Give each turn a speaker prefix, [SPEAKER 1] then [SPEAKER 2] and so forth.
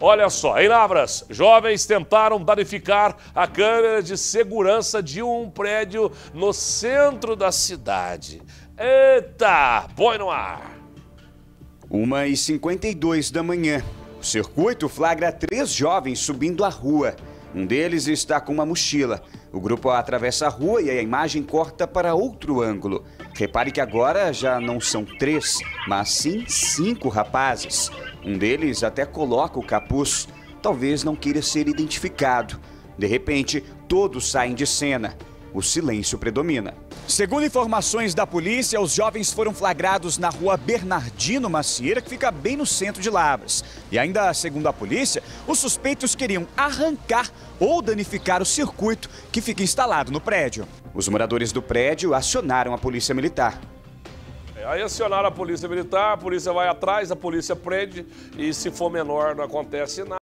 [SPEAKER 1] Olha só, em Lavras, jovens tentaram danificar a câmera de segurança de um prédio no centro da cidade. Eita, põe no ar.
[SPEAKER 2] 1h52 da manhã. O circuito flagra três jovens subindo a rua. Um deles está com uma mochila. O grupo atravessa a rua e a imagem corta para outro ângulo. Repare que agora já não são três, mas sim cinco rapazes. Um deles até coloca o capuz. Talvez não queira ser identificado. De repente, todos saem de cena. O silêncio predomina. Segundo informações da polícia, os jovens foram flagrados na rua Bernardino Macieira, que fica bem no centro de Lavras. E ainda segundo a polícia, os suspeitos queriam arrancar ou danificar o circuito que fica instalado no prédio. Os moradores do prédio acionaram a polícia militar.
[SPEAKER 1] É, aí acionaram a polícia militar, a polícia vai atrás, a polícia prende e se for menor não acontece nada.